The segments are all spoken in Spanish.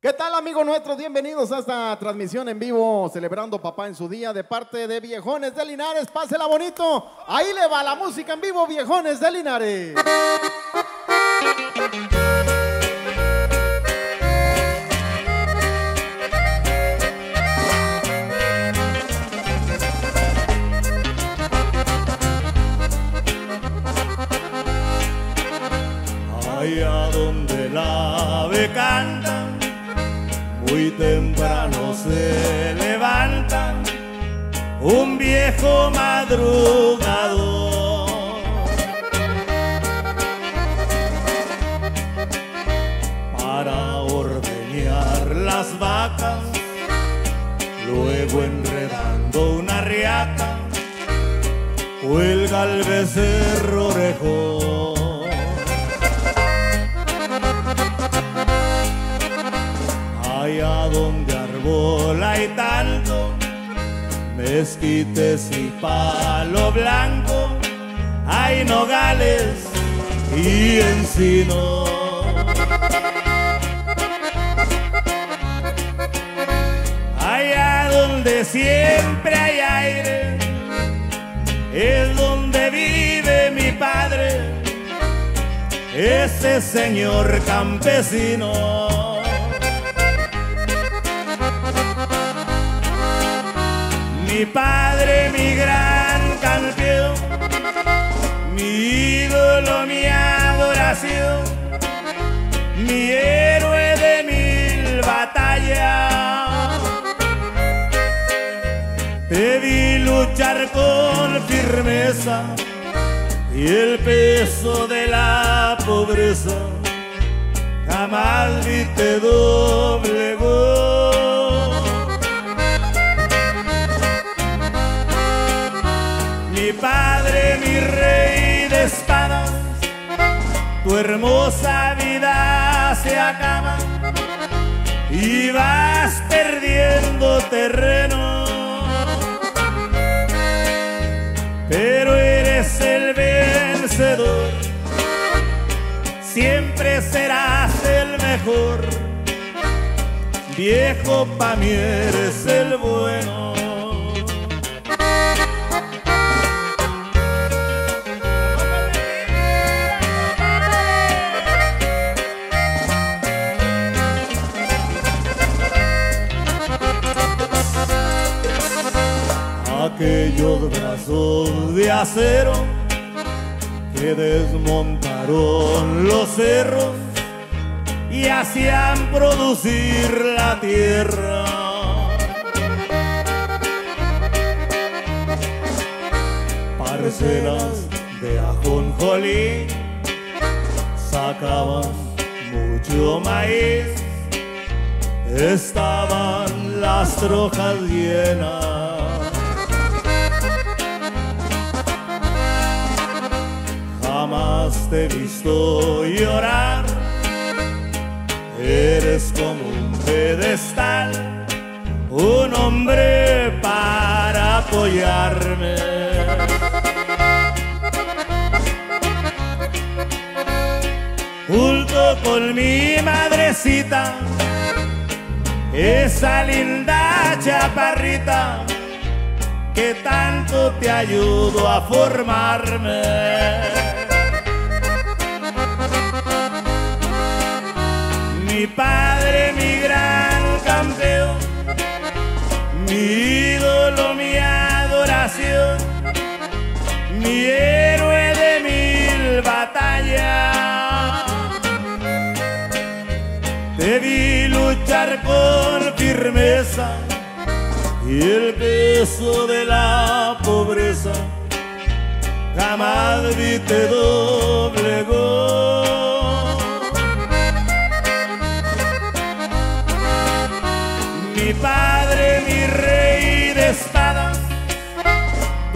¿Qué tal amigos nuestros? Bienvenidos a esta transmisión en vivo celebrando papá en su día de parte de Viejones de Linares. Pásela bonito. Ahí le va la música en vivo, Viejones de Linares. Temprano se levanta un viejo madrugador. Para ordeñar las vacas, luego enredando una riata, cuelga el becerro orejón. Allá donde arbola y tanto, mezquites y palo blanco, hay nogales y encino. Allá donde siempre hay aire, es donde vive mi padre, ese señor campesino. Mi padre, mi gran campeón, mi ídolo, mi adoración, mi héroe de mil batallas. Te vi luchar con firmeza y el peso de la pobreza jamás vi te doblegó. Tu hermosa vida se acaba y vas perdiendo terreno. Pero eres el vencedor, siempre serás el mejor. Viejo, pa' mí eres el bueno. Aquellos brazos de acero que desmontaron los cerros y hacían producir la tierra. Parcelas de ajonjolí sacaban mucho maíz, estaban las trojas llenas. Te he visto llorar. Eres como un pedestal, un hombre para apoyarme. Junto con mi madrecita, esa linda chaparrita que tanto te ayudó a formarme. Mi gran campeón, mi ídolo, mi adoración, mi héroe de mil batallas. Te vi luchar con firmeza y el peso de la pobreza jamás vi te doblegó.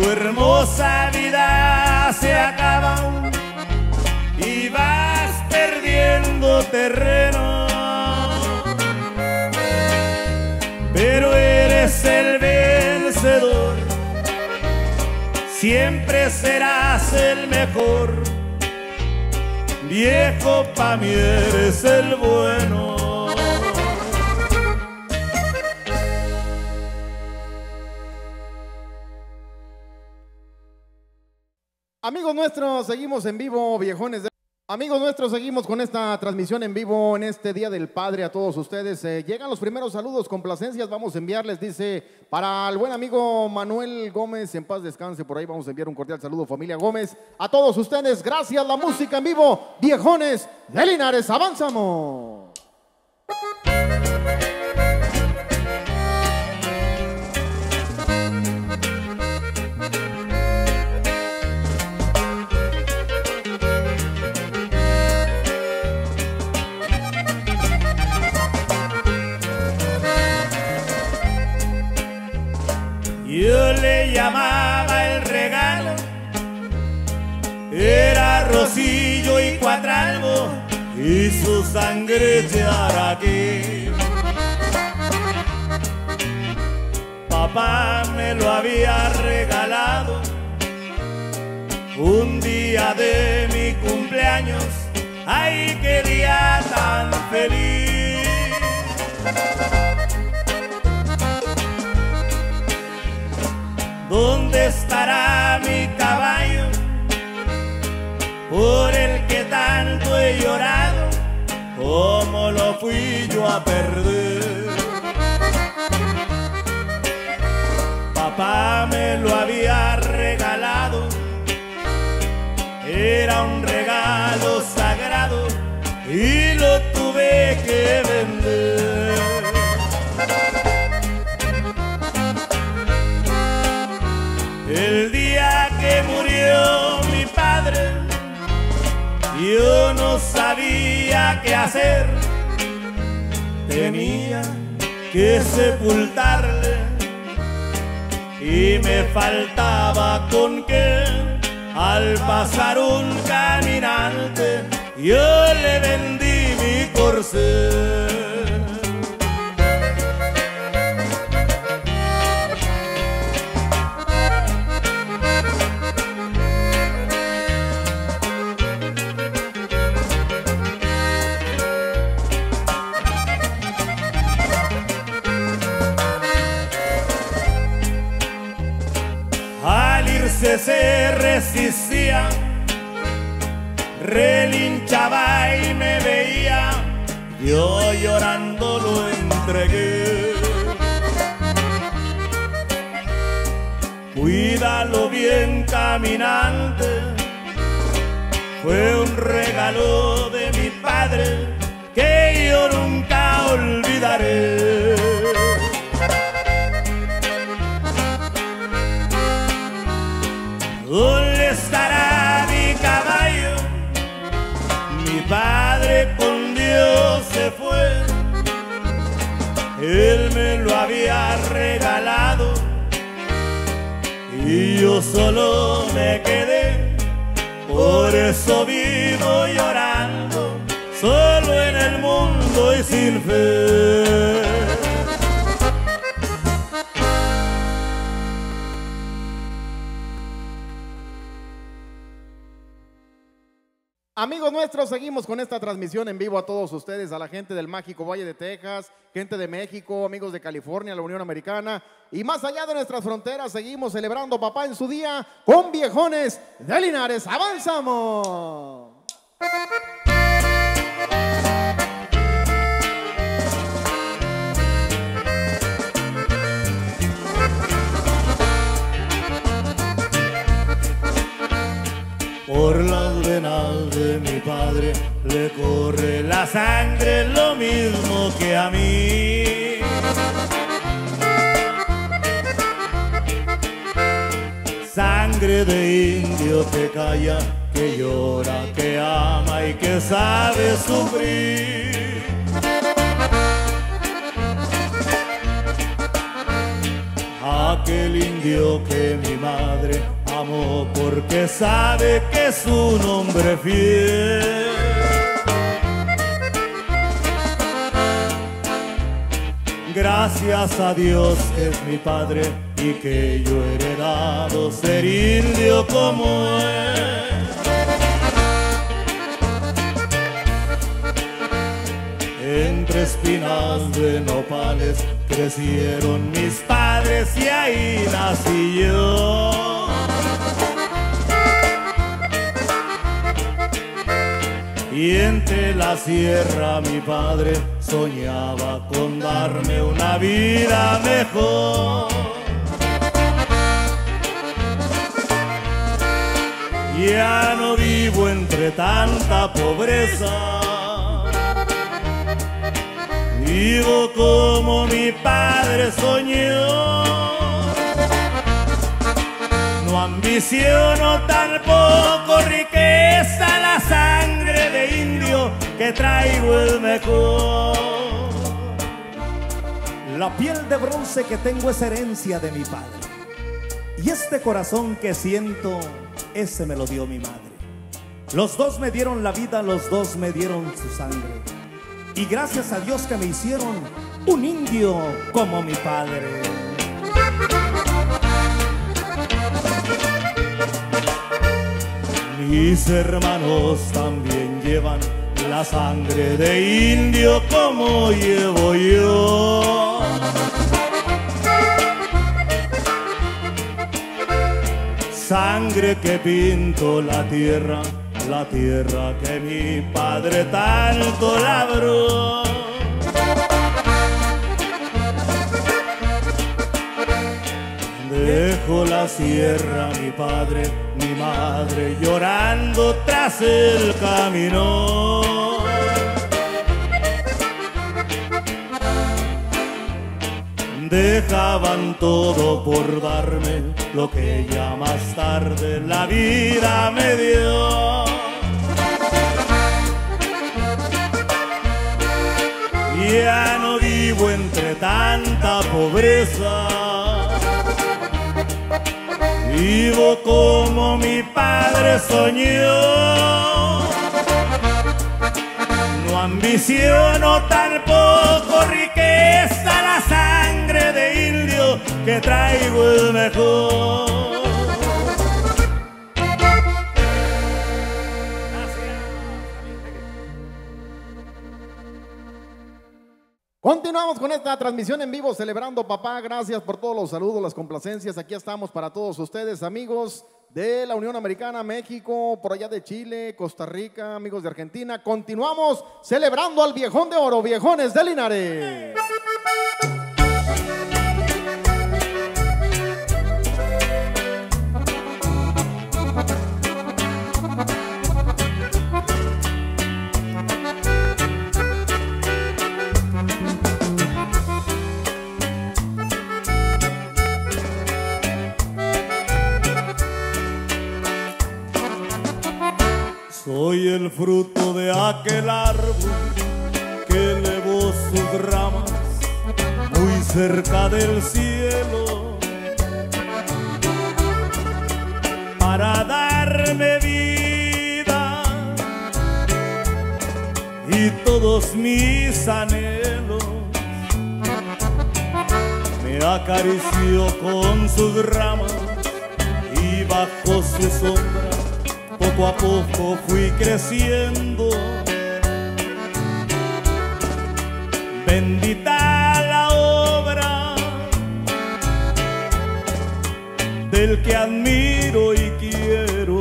Tu hermosa vida se acaba y vas perdiendo terreno. Pero eres el vencedor, siempre serás el mejor. Viejo, pa' mí eres el bueno. Amigos nuestros, seguimos en vivo, viejones. Amigos nuestros, seguimos con esta transmisión en vivo en este Día del Padre a todos ustedes. Eh, llegan los primeros saludos, complacencias, vamos a enviarles, dice, para el buen amigo Manuel Gómez, en paz descanse, por ahí vamos a enviar un cordial saludo, familia Gómez. A todos ustedes, gracias, la música en vivo, viejones de Linares, avanzamos. Llamaba el regalo, era Rosillo y Cuatralbo y su sangre aquí. Papá me lo había regalado un día de mi cumpleaños, ay qué fui yo a perder? Papá me lo había regalado, era un regalo sagrado y lo tuve que vender. El día que murió mi padre, yo no sabía qué hacer. Tenía que sepultarle y me faltaba con que al pasar un caminante yo le vendí mi corcel. Y yo solo me quedé. Por eso vivo llorando, solo en el mundo y sin fe. Nuestros, seguimos con esta transmisión en vivo a todos ustedes, a la gente del mágico Valle de Texas, gente de México, amigos de California, la Unión Americana y más allá de nuestras fronteras, seguimos celebrando papá en su día con viejones de Linares. ¡Avanzamos! Por las venas de mi padre le corre la sangre lo mismo que a mí. Sangre de indio que calla, que llora, que ama y que sabe sufrir. Aquel indio que mi madre porque sabe que es un hombre fiel. Gracias a Dios que es mi padre y que yo he heredado ser indio como él. Entre espinas de nopales crecieron mis padres y ahí nací yo. Entre la sierra mi padre soñaba con darme una vida mejor. Ya no vivo entre tanta pobreza. Vivo como mi padre soñó. No ambiciono tampoco riqueza, que traigo el mejor. La piel de bronce que tengo es herencia de mi padre. Y este corazón que siento, ese me lo dio mi madre. Los dos me dieron la vida, los dos me dieron su sangre. Y gracias a Dios que me hicieron un indio como mi padre. Mis hermanos también llevan la sangre de indio como llevo yo. Sangre que pinto la tierra, la tierra que mi padre tanto labró. Dejo la sierra, mi padre, mi madre llorando tras el camino. Dejaban todo por darme lo que ya más tarde la vida me dio. Ya no vivo entre tanta pobreza. Vivo como mi padre soñó. No ambiciono tampoco riqueza, que traigo el mejor. Continuamos con esta transmisión en vivo celebrando papá. Gracias por todos los saludos, las complacencias. Aquí estamos para todos ustedes, amigos de la Unión Americana, México, por allá de Chile, Costa Rica, amigos de Argentina. Continuamos celebrando al viejón de oro, viejones de Linares. El fruto de aquel árbol que elevó sus ramas muy cerca del cielo para darme vida y todos mis anhelos. Me acarició con sus ramas y bajo su sombra poco a poco fui creciendo. Bendita la obra del que admiro y quiero.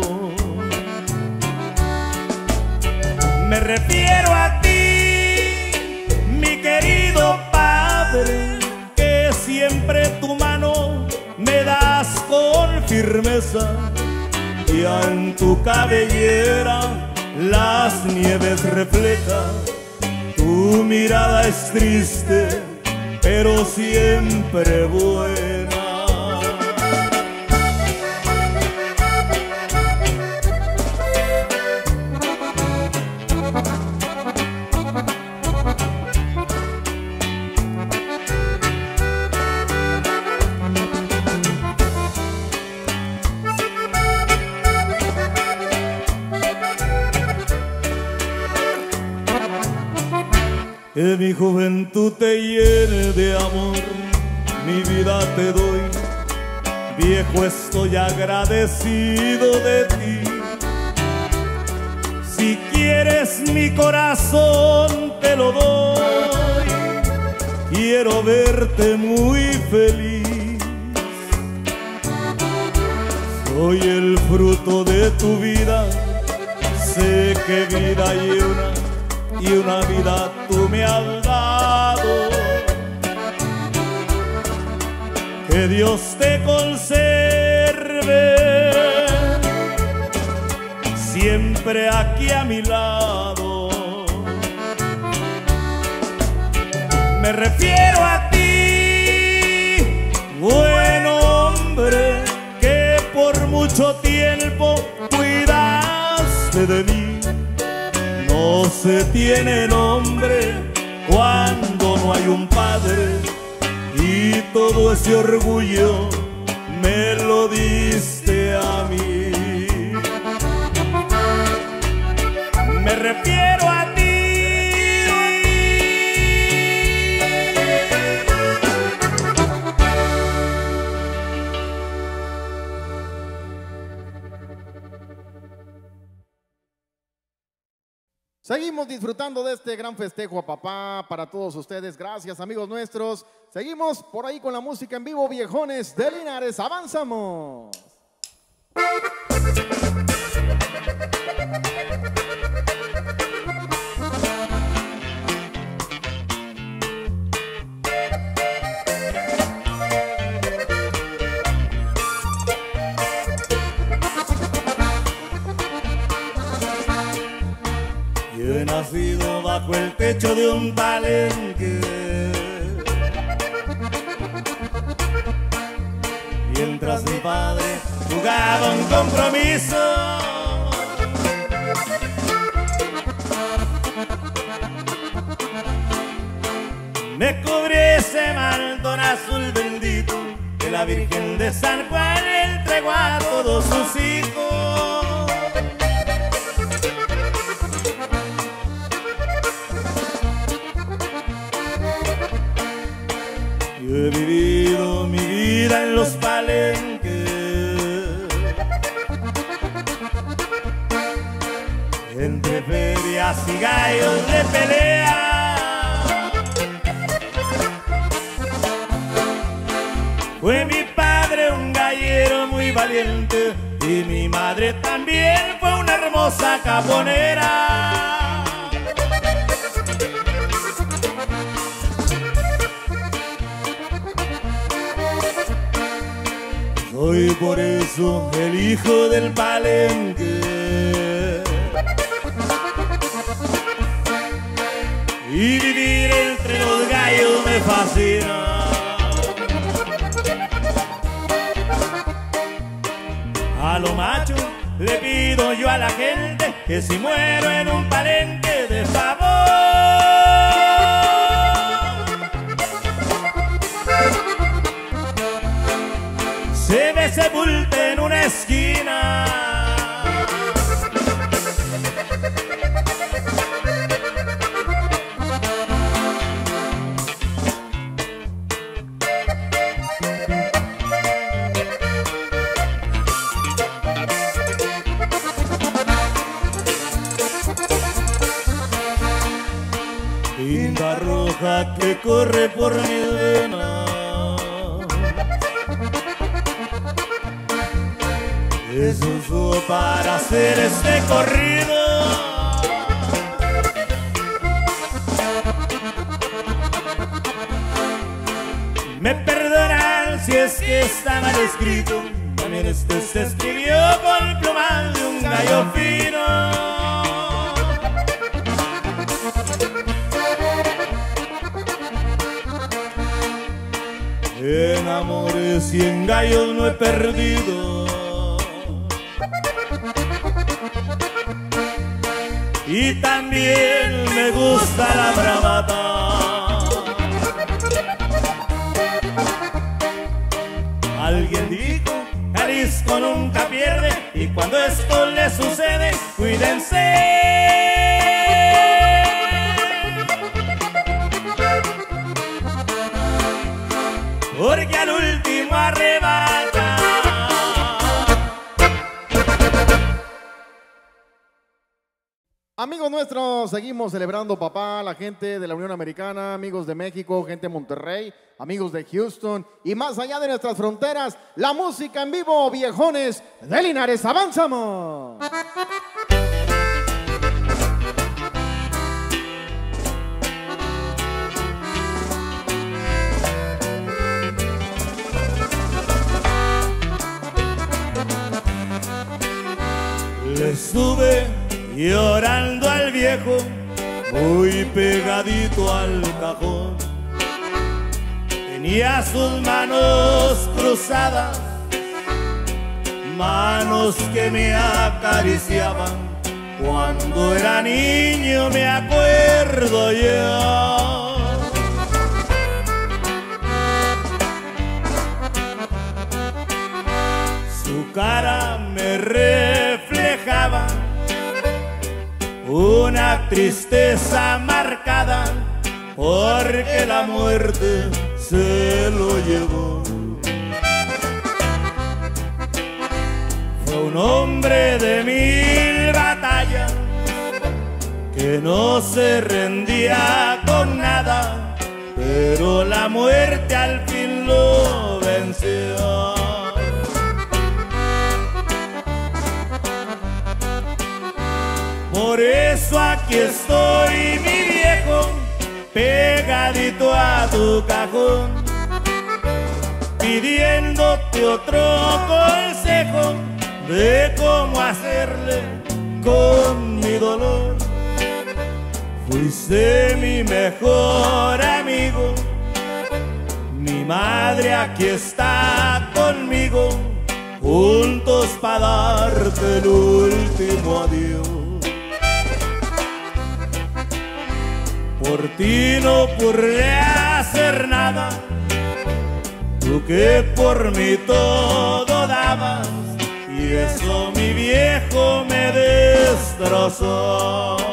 Me refiero a ti, mi querido Padre, que siempre tu mano me das con firmeza en tu cabellera las nieves reflejan. Tu mirada es triste, pero siempre buena. Mi juventud te llene de amor, mi vida te doy. Viejo estoy agradecido de ti. Si quieres mi corazón te lo doy. Quiero verte muy feliz. Soy el fruto de tu vida sé que vida y una, y una vida tú me has dado. Que Dios te conserve siempre aquí a mi lado. Me refiero a ti, buen hombre, que por mucho tiempo cuidaste de mí. Se tiene nombre cuando no hay un padre y todo ese orgullo me lo diste a mí. Me refiero a Seguimos disfrutando de este gran festejo a papá para todos ustedes. Gracias, amigos nuestros. Seguimos por ahí con la música en vivo, viejones de Linares. Avanzamos. Nacido bajo el techo de un palenque. Mientras mi padre jugaba un compromiso. Me cubrí ese mantón azul bendito que la Virgen de San Juan entregó a todos sus hijos. He vivido mi vida en los palenques. Entre ferias y gallos de pelea. Fue mi padre un gallero muy valiente y mi madre también fue una hermosa caponera. Soy por eso el hijo del palenque. Y vivir entre los gallos me fascina. A lo macho le pido yo a la gente que si muero en un palenque de favor. Amores y en gallos no he perdido. Y también me gusta la bravata. Alguien dijo, Jalisco nunca pierde. Y cuando esto le sucede, cuídense. amigos nuestros, seguimos celebrando papá, la gente de la Unión Americana, amigos de México, gente de Monterrey, amigos de Houston y más allá de nuestras fronteras, la música en vivo, viejones de Linares, avanzamos. Les sube yo muy pegadito al cajón. Tenía sus manos cruzadas, manos que me acariciaban. Cuando era niño me acuerdo yo. Su cara me reflejaba una tristeza marcada porque la muerte se lo llevó. Fue un hombre de mil batallas que no se rendía con nada, pero la muerte al fin Por eso aquí estoy, mi viejo, pegadito a tu cajón, pidiéndote otro consejo de cómo hacerle con mi dolor. Fuiste mi mejor amigo, mi madre aquí está conmigo, juntos para darte el último adiós. Por ti no podré hacer nada, tú que por mí todo dabas, y eso mi viejo me destrozó.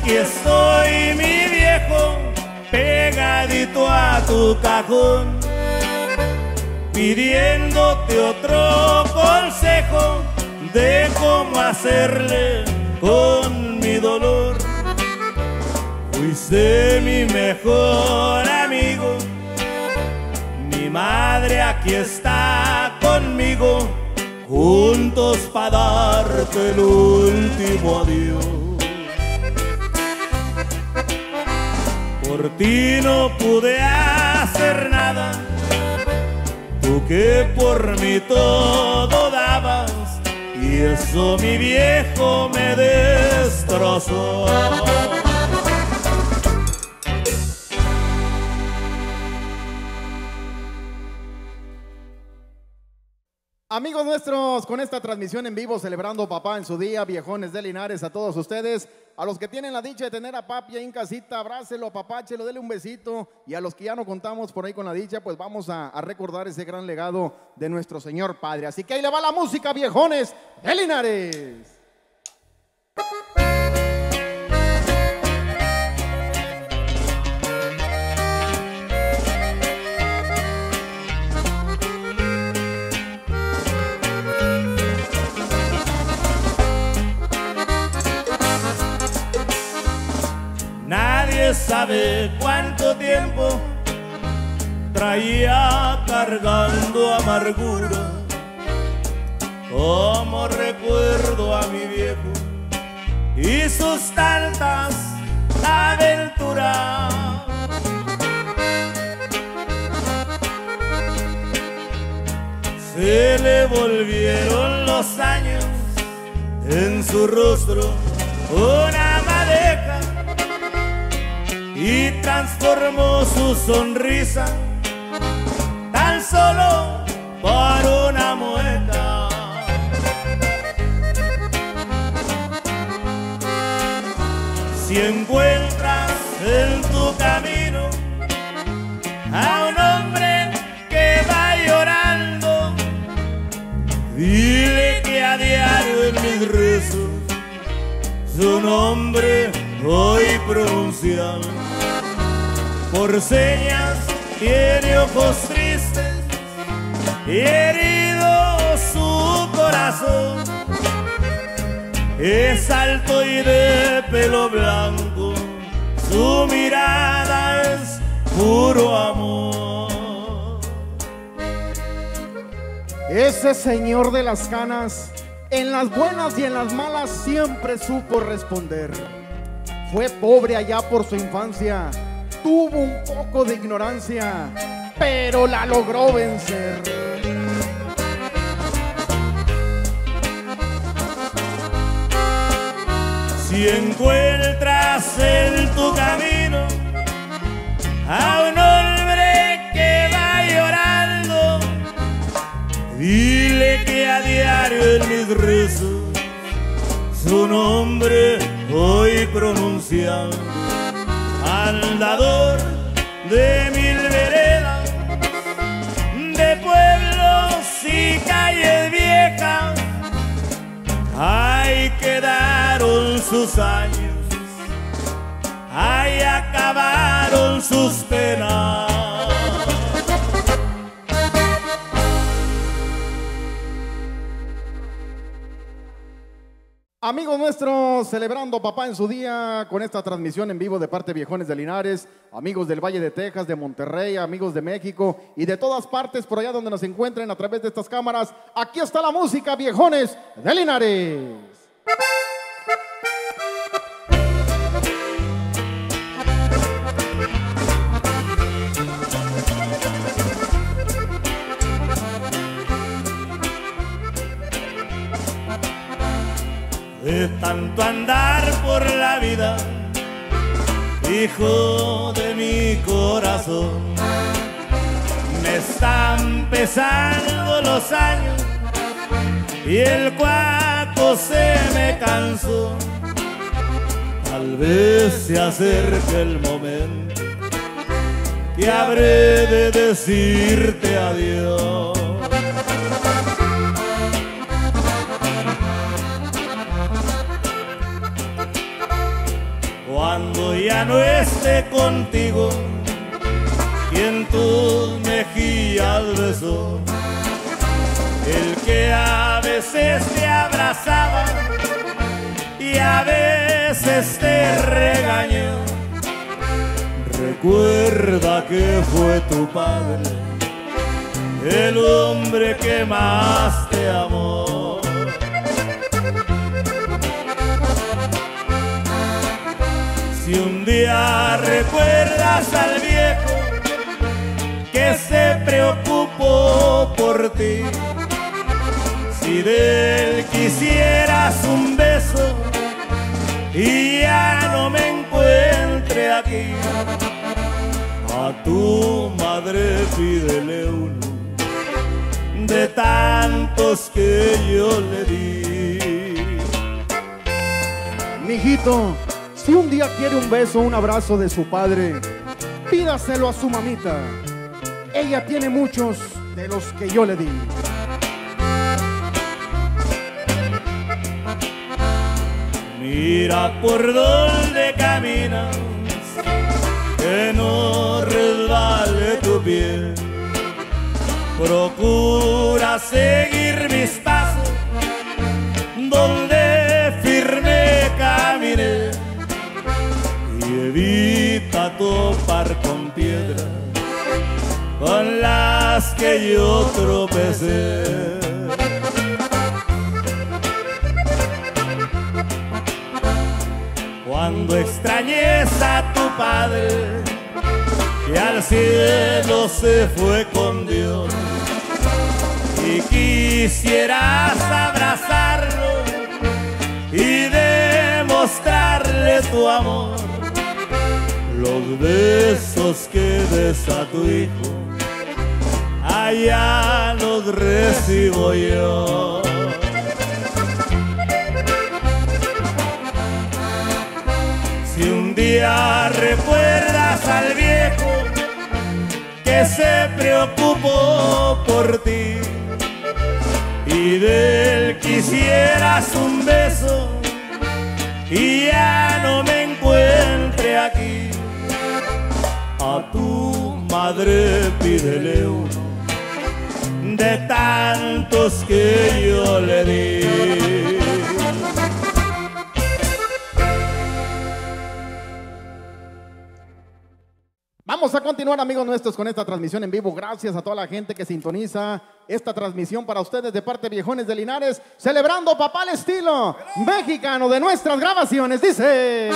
Aquí estoy, mi viejo, pegadito a tu cajón, pidiéndote otro consejo de cómo hacerle con mi dolor. Fuiste mi mejor amigo, mi madre aquí está conmigo, juntos para darte el último adiós. Por ti no pude hacer nada, tú que por mí todo dabas, y eso mi viejo me destrozó. Amigos nuestros, con esta transmisión en vivo celebrando papá en su día, viejones de Linares, a todos ustedes, a los que tienen la dicha de tener a papi ahí en casita, abrácelo, apapáchelo, dele un besito, y a los que ya no contamos por ahí con la dicha, pues vamos a, a recordar ese gran legado de nuestro Señor Padre. Así que ahí le va la música, viejones de Linares. Sabe cuánto tiempo traía cargando amargura. Como recuerdo a mi viejo y sus tantas aventuras. Se le volvieron los años en su rostro una y transformó su sonrisa tan solo por una mueca. Si encuentras en tu camino a un hombre que va llorando, dile que a diario en mis rezos su nombre hoy pronunciar. Por señas tiene ojos tristes y herido su corazón. Es alto y de pelo blanco, su mirada es puro amor. Ese señor de las canas En las buenas y en las malas siempre supo responder. Fue pobre allá por su infancia, tuvo un poco de ignorancia, pero la logró vencer. Si encuentras en tu camino a un hombre que va llorando, dile que a diario en mis rezos su nombre hoy pronunciando, andador de mil veredas, de pueblos y calles viejas, ay quedaron sus años, ay acabaron sus penas. Amigos nuestros, celebrando papá en su día con esta transmisión en vivo de parte Viejones de Linares, amigos del Valle de Texas, de Monterrey, amigos de México y de todas partes por allá donde nos encuentren a través de estas cámaras. Aquí está la música, Viejones de Linares. Andar por la vida, hijo de mi corazón. Me están pesando los años y el cuaco se me cansó. Tal vez se acerque el momento que habré de decirte adiós. Esté contigo, quien tus mejillas besó, el que a veces te abrazaba y a veces te regañó. Recuerda que fue tu padre, el hombre que más te amó. Si un día recuerdas al viejo que se preocupó por ti, si de él quisieras un beso y ya no me encuentre aquí, a tu madre pídele uno de tantos que yo le di. Mijito, si un día quiere un beso, un abrazo de su padre, pídaselo a su mamita. Ella tiene muchos de los que yo le di. Mira por donde caminas, que no resbale tu pie. Procura seguir mis pasos, las que yo tropecé. Cuando extrañes a tu padre, que al cielo se fue con Dios, y quisieras abrazarlo y demostrarle tu amor, los besos que des a tu hijo, allá los recibo yo. Si un día recuerdas al viejo que se preocupó por ti y de él quisieras un beso y ya no me encuentre aquí, a tu madre pídele uno de tantos que yo le di. Vamos a continuar, amigos nuestros, con esta transmisión en vivo. Gracias a toda la gente que sintoniza esta transmisión para ustedes de parte de Viejones de Linares, celebrando papá al estilo mexicano de nuestras grabaciones. Dice.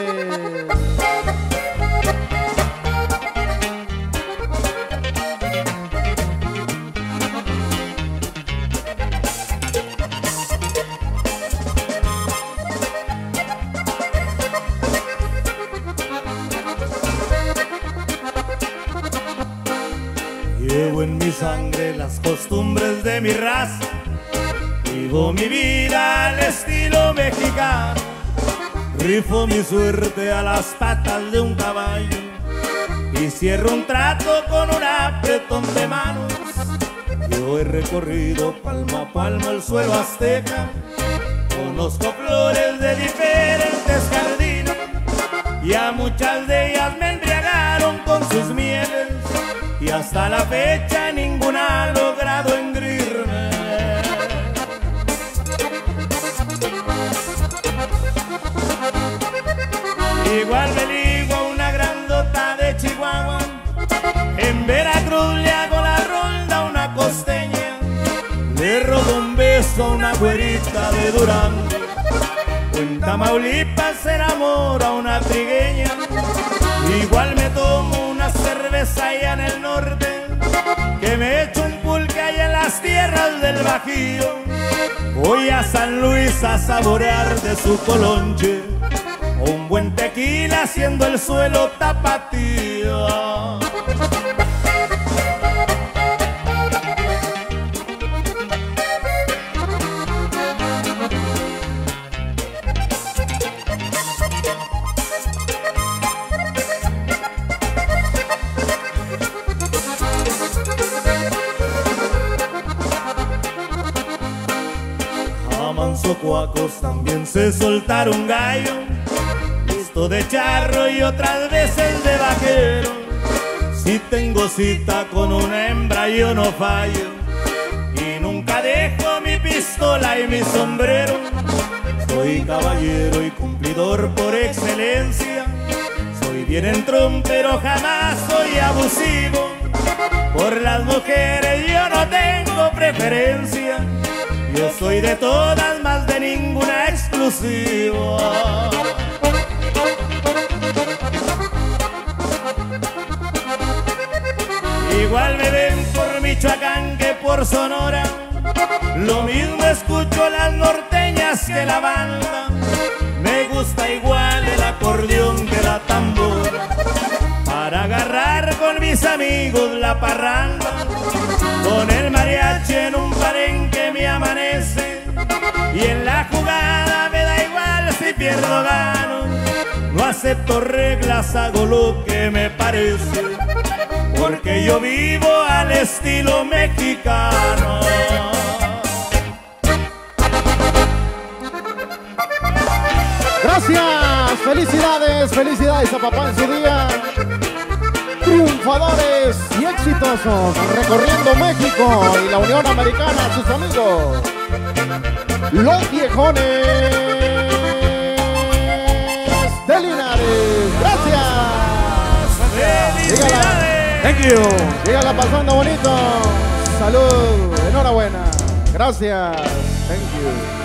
Llevo en mi sangre las costumbres de mi raza. Vivo mi vida al estilo mexicano. Rifo mi suerte a las patas de un caballo. Y cierro un trato con un apretón de manos. Yo he recorrido palmo a palmo el suelo azteca. Conozco flores de diferentes jardines. Y a muchas de ellas me embriagaron con sus mieles hasta la fecha ninguna ha logrado engrirme. Igual me ligo a una grandota de Chihuahua, en Veracruz le hago la ronda a una costeña, le robo un beso a una güerita de Durango, en Tamaulipas se enamora una trigueña, igual me tomo allá en el norte, que me echo un pulque allá en las tierras del Bajío. Voy a San Luis a saborear de su colonche, un buen tequila haciendo el suelo tapatío. Sé soltar un gallo, listo de charro y otras veces de vaquero. Si tengo cita con una hembra yo no fallo y nunca dejo mi pistola y mi sombrero. Soy caballero y cumplidor por excelencia. Soy bien entrón pero jamás soy abusivo. Por las mujeres yo no tengo preferencia. Yo soy de todas, de ninguna exclusiva. Igual me ven por Michoacán que por Sonora. Lo mismo escucho las norteñas que la banda. Me gusta igual el acordeón que la tambora. Para agarrar con mis amigos la parranda. Con el mariachi en un parenque me amanece. Y en la jugada me da igual si pierdo o gano. No acepto reglas, hago lo que me parece. Porque yo vivo al estilo mexicano. Gracias, felicidades, felicidades a papá en su día. Triunfadores y exitosos recorriendo México y la Unión Americana, sus amigos. Los viejones de Linares. Gracias. ¡Felicidades! Thank you. Sígala pasando bonito. Salud. Enhorabuena. Gracias. Thank you.